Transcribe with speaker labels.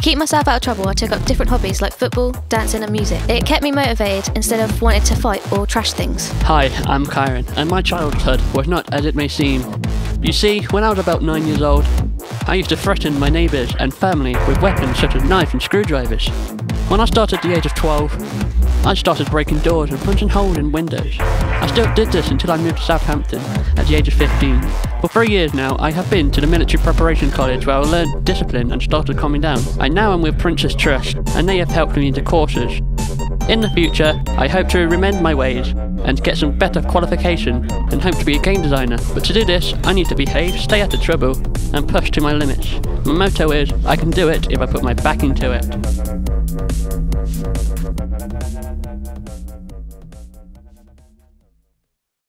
Speaker 1: To keep myself out of trouble, I took up different hobbies like football, dancing, and music. It kept me motivated instead of wanting to fight or trash things.
Speaker 2: Hi, I'm Kyron, and my childhood was not as it may seem. You see, when I was about nine years old, I used to threaten my neighbours and family with weapons such as knives and screwdrivers. When I started at the age of 12, I started breaking doors and punching holes in windows. I still did this until I moved to Southampton at the age of 15. For three years now, I have been to the military preparation college where I learned discipline and started calming down. I now am with Prince's Trust, and they have helped me into courses. In the future, I hope to remend my ways and get some better qualification and hope to be a game designer. But to do this, I need to behave, stay out of trouble, and push to my limits. My motto is, I can do it if I put my back into it.